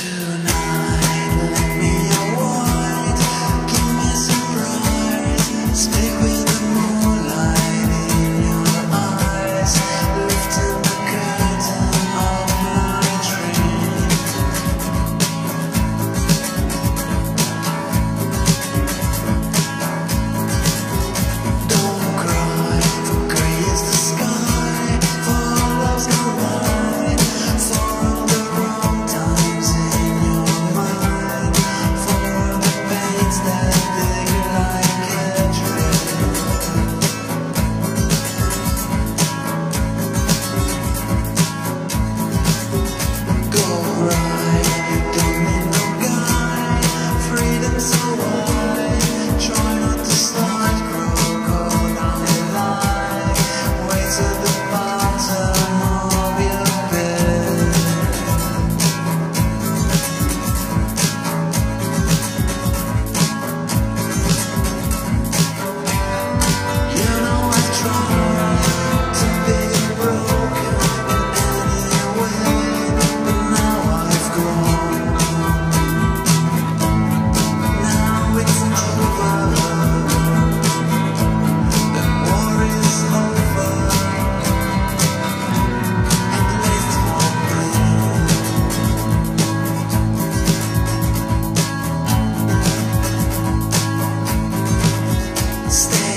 Tonight, let me your. Give me some prize. Stay with pessoa. stay.